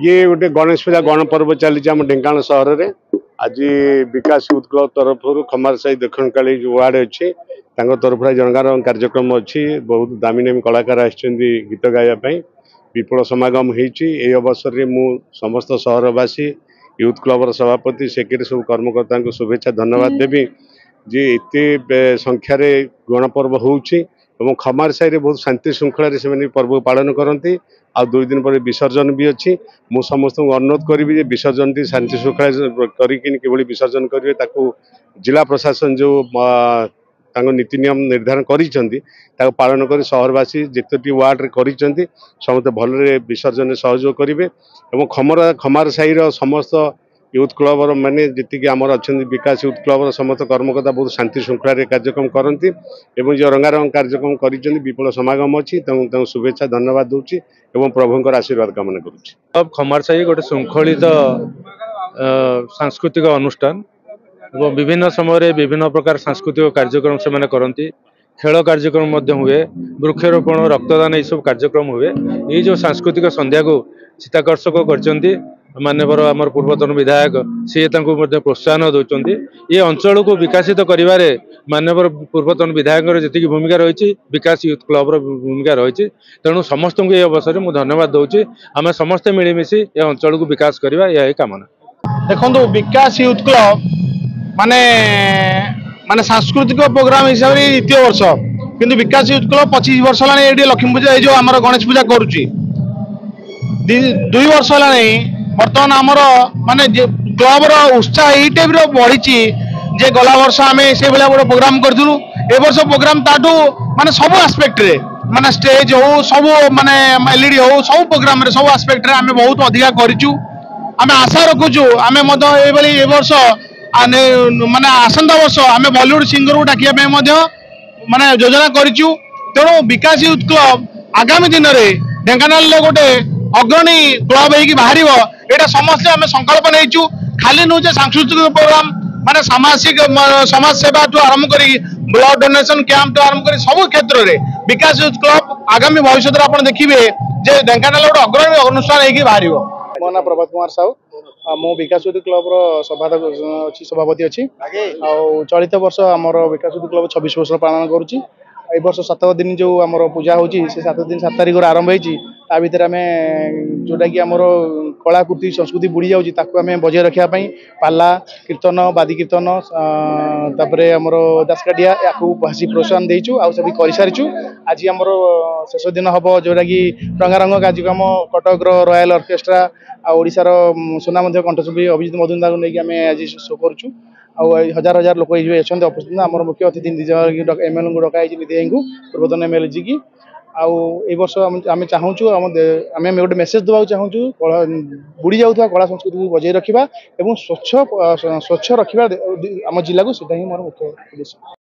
ଇଏ ଗୋଟେ ଗଣେଶ ପୂଜା ଗଣପର୍ବ ଚାଲିଛି ଆମ ଢେଙ୍କାନାଳ ସହରରେ। ଆଜି ବିକାଶ ୟୁଥ୍ କ୍ଲବ ତରଫରୁ ଖମାରସାହି ଦକ୍ଷିଣକାଳୀ ଯେଉଁ ୱାର୍ଡ ଅଛି ତାଙ୍କ ତରଫରୁ ଆଜି ରଙ୍ଗାରଙ୍ଗ କାର୍ଯ୍ୟକ୍ରମ ଅଛି। ବହୁତ ଦାମୀ ଦାମୀ କଳାକାର ଆସିଛନ୍ତି ଗୀତ ଗାଇବା ପାଇଁ। ବିପୁଳ ସମାଗମ ହେଇଛି। ଏହି ଅବସରରେ ମୁଁ ସମସ୍ତ ସହରବାସୀ ୟୁଥ୍ କ୍ଲବର ସଭାପତି ସେକ୍ରେଟାରୀ ସବୁ କର୍ମକର୍ତ୍ତାଙ୍କୁ ଶୁଭେଚ୍ଛା ଧନ୍ୟବାଦ ଦେବି। ଯେ ଏତେ ସଂଖ୍ୟାରେ ଗଣପର୍ବ ହେଉଛି। ଏବଂ ଖମାର ସାହିରେ ବହୁତ ଶାନ୍ତି ଶୃଙ୍ଖଳାରେ ସେମାନେ ଏହି ପର୍ବ ପାଳନ କରନ୍ତି। ଆଉ ଦୁଇ ଦିନ ପରେ ବିସର୍ଜନ ବି ଅଛି। ମୁଁ ସମସ୍ତଙ୍କୁ ଅନୁରୋଧ କରିବି ଯେ ବିସର୍ଜନଟି ଶାନ୍ତି ଶୃଙ୍ଖଳା କରିକି କିଭଳି ବିସର୍ଜନ କରିବେ ତାକୁ ଜିଲ୍ଲା ପ୍ରଶାସନ ଯେଉଁ ଆ, ତାଙ୍କ ନୀତି ନିୟମ ନିର୍ଦ୍ଧାରଣ କରିଛନ୍ତି ତାକୁ ପାଳନ କରି ସହରବାସୀ ଯେତୋଟି ୱାର୍ଡରେ କରିଛନ୍ତି ସମସ୍ତେ ଭଲରେ ବିସର୍ଜନରେ ସହଯୋଗ କରିବେ। ଏବଂ ଖମର ଖମାର ସାହିର ସମସ୍ତ ୟୁଥ୍ କ୍ଲବର ମାନେ ଯେତିକି ଆମର ଅଛନ୍ତି ବିକାଶ ୟୁଥ୍ କ୍ଲବର ସମସ୍ତ କର୍ମକର୍ତ୍ତା ବହୁତ ଶାନ୍ତି ଶୃଙ୍ଖଳାରେ କାର୍ଯ୍ୟକ୍ରମ କରନ୍ତି ଏବଂ ଯେଉଁ ରଙ୍ଗାରଙ୍ଗ କାର୍ଯ୍ୟକ୍ରମ କରିଛନ୍ତି ବିପୁଳ ସମାଗମ ଅଛି ତେଣୁ ତାଙ୍କୁ ଶୁଭେଚ୍ଛା ଧନ୍ୟବାଦ ଦେଉଛି ଏବଂ ପ୍ରଭୁଙ୍କର ଆଶୀର୍ବାଦ କାମନା କରୁଛି। କ୍ଲବ ଖମାରସାହି ଗୋଟେ ଶୃଙ୍ଖଳିତ ସାଂସ୍କୃତିକ ଅନୁଷ୍ଠାନ ଏବଂ ବିଭିନ୍ନ ସମୟରେ ବିଭିନ୍ନ ପ୍ରକାର ସାଂସ୍କୃତିକ କାର୍ଯ୍ୟକ୍ରମ ସେମାନେ କରନ୍ତି। ଖେଳ କାର୍ଯ୍ୟକ୍ରମ ମଧ୍ୟ ହୁଏ ବୃକ୍ଷରୋପଣ ରକ୍ତଦାନ ଏସବୁ କାର୍ଯ୍ୟକ୍ରମ ହୁଏ। ଏଇ ଯେଉଁ ସାଂସ୍କୃତିକ ସନ୍ଧ୍ୟାକୁ ଚିତ୍ତାକର୍ଷକ କରିଛନ୍ତି ମାନ୍ୟବର ଆମର ପୂର୍ବତନ ବିଧାୟକ ସିଏ ତାଙ୍କୁ ମଧ୍ୟ ପ୍ରୋତ୍ସାହନ ଦେଉଛନ୍ତି ଏ ଅଞ୍ଚଳକୁ ବିକାଶିତ କରିବାରେ ମାନ୍ୟବର ପୂର୍ବତନ ବିଧାୟକଙ୍କର ଯେତିକି ଭୂମିକା ରହିଛି ବିକାଶ ୟୁଥ୍ କ୍ଲବର ଭୂମିକା ରହିଛି ତେଣୁ ସମସ୍ତଙ୍କୁ ଏ ଅବସରରେ ମୁଁ ଧନ୍ୟବାଦ ଦେଉଛି। ଆମେ ସମସ୍ତେ ମିଳିମିଶି ଏ ଅଞ୍ଚଳକୁ ବିକାଶ କରିବା ଏହା ହିଁ କାମନା। ଦେଖନ୍ତୁ ବିକାଶ ୟୁଥ୍ କ୍ଲବ ମାନେ ମାନେ ସାଂସ୍କୃତିକ ପ୍ରୋଗ୍ରାମ ହିସାବରେ ଦ୍ୱିତୀୟ ବର୍ଷ। କିନ୍ତୁ ବିକାଶ ୟୁଥ୍ କ୍ଲବ ପଚିଶ ବର୍ଷ ହେଲାଣି ଏଇଠି ଲକ୍ଷ୍ମୀ ପୂଜା ଏଇ ଯୋଉ ଆମର ଗଣେଶ ପୂଜା କରୁଛି। ଦୁଇ ବର୍ଷ ହେଲାଣି ବର୍ତ୍ତମାନ ଆମର ମାନେ ଯେ କ୍ଲବର ଉତ୍ସାହ ଏଇ ଟାଇପ୍ର ବଢିଛି ଯେ ଗଲା ବର୍ଷ ଆମେ ସେଇଭଳିଆ ଗୋଟେ ପ୍ରୋଗ୍ରାମ କରିଥିଲୁ ଏ ବର୍ଷ ପ୍ରୋଗ୍ରାମ ତାଠୁ ମାନେ ସବୁ ଆସ୍ପେକ୍ଟରେ ମାନେ ଷ୍ଟେଜ୍ ହଉ ସବୁ ମାନେ ଏଲ୍ଇଡି ହଉ ସବୁ ପ୍ରୋଗ୍ରାମରେ ସବୁ ଆସ୍ପେକ୍ଟରେ ଆମେ ବହୁତ ଅଧିକା କରିଛୁ। ଆମେ ଆଶା ରଖୁଛୁ ଆମେ ମଧ୍ୟ ଏଇଭଳି ଏ ବର୍ଷ ଆନେ- ମାନେ ଆସନ୍ତା ବର୍ଷ ଆମେ ବଲିଉଡ ସିଙ୍ଗରକୁ ଡାକିବା ପାଇଁ ମଧ୍ୟ ମାନେ ଯୋଜନା କରିଛୁ। ତେଣୁ ବିକାଶ ୟୁଥ୍ କ୍ଲବ ଆଗାମୀ ଦିନରେ ଢେଙ୍କାନାଳରେ ଗୋଟେ ଅଗ୍ରଣୀ କ୍ଲବ ହେଇକି ବାହାରିବ ଏଇଟା ସମସ୍ତେ ଆମେ ସଂକଳ୍ପ ନେଇଛୁ। ଖାଲି ନୁହେଁ ଯେ ସାଂସ୍କୃତିକ ପ୍ରୋଗ୍ରାମ ମାନେ ସାମାଜିକ ସମାଜ ସେବାଠୁ ଆରମ୍ଭ କରି ବ୍ଲଡ ଡୋନେସନ କ୍ୟାମ୍ପଠୁ ଆରମ୍ଭ କରି ସବୁ କ୍ଷେତ୍ରରେ ବିକାଶ ୟୁଥ୍ କ୍ଲବ ଆଗାମୀ ଭବିଷ୍ୟତରେ ଆପଣ ଦେଖିବେ ଯେ ଢେଙ୍କାନାଳ ଗୋଟେ ଅଗ୍ରଣୀ ଅନୁଷ୍ଠାନ ହେଇକି ବାହାରିବ। ମୋ ନାଁ ପ୍ରଭାତ କୁମାର ସାହୁ। ମୁଁ ବିକାଶ ଜ୍ୟୋତି କ୍ଲବର ସଭାପତି ଅଛି ସଭାପତି ଅଛି। ଆଉ ଚଳିତ ବର୍ଷ ଆମର ବିକାଶ ଜ୍ୟୋତି କ୍ଲବ ଛବିଶ ବର୍ଷ ପାଳନ କରୁଛି। ଏଇ ବର୍ଷ ସାତ ଦିନ ଯେଉଁ ଆମର ପୂଜା ହେଉଛି ସେ ସାତ ଦିନ ସାତ ତାରିଖରୁ ଆରମ୍ଭ ହେଇଛି। ତା ଭିତରେ ଆମେ ଯେଉଁଟାକି ଆମର କଳାକୃତି ସଂସ୍କୃତି ବୁଡ଼ି ଯାଉଛି ତାକୁ ଆମେ ବଜାୟ ରଖିବା ପାଇଁ ପାଲା କୀର୍ତ୍ତନ ବାଦି କୀର୍ତ୍ତନ ଆ, ତାପରେ ଆମର ଦାସକାଠିଆ ୟାକୁ ଆସି ପ୍ରୋତ୍ସାହନ ଦେଇଛୁ ଆଉ ସେଠି କରିସାରିଛୁ। ଆଜି ଆମର ଶେଷ ଦିନ ହେବ ଯେଉଁଟାକି ରଙ୍ଗାରଙ୍ଗ କାର୍ଯ୍ୟକ୍ରମ କଟକର ରୟାଲ ଅର୍କେଷ୍ଟ୍ରା ଆଉ ଓଡ଼ିଶାର ଉଁ, ସୁନାମଧ୍ୟ କଣ୍ଠଶିଳ୍ପୀ ଅଭିଜିତ ମଜୁମଦାରଙ୍କୁ ନେଇକି ଆମେ ଆଜି ଶୋ କରୁଛୁ। ଆଉ ଏଇ ହଜାର ହଜାର ଲୋକ ଏଇ ଅଛନ୍ତି ଉପସ୍ଥିତ ଆମର ମୁଖ୍ୟ ଅତିଥି ନିଜ ଏମ୍ଏଲ୍ଏଙ୍କୁ ଡକା ହେଇଛି ନିଧି ଭାଇଙ୍କୁ ପୂର୍ବତନ ଏମ୍ଏଲ୍ଏ ଯିକି। ଆଉ ଏଇ ବର୍ଷ ଆମେ- ଆମେ ଚାହୁଁଛୁ ଆମ ଦେ- ଆମେ ଗୋଟେ ମେସେଜ ଦେବାକୁ ଚାହୁଁଛୁ କଳା ବୁଡ଼ି ଯାଉଥିବା କଳା ସଂସ୍କୃତିକୁ ବଜାୟ ରଖିବା ଏବଂ ସ୍ୱଚ୍ଛ ଅ, ସ୍ୱଚ୍ଛ ରଖିବା ଆମ ଜିଲ୍ଲାକୁ ସେଇଟା ହିଁ ମୋର ମୁଖ୍ୟ ଉଦ୍ଦେଶ୍ୟ।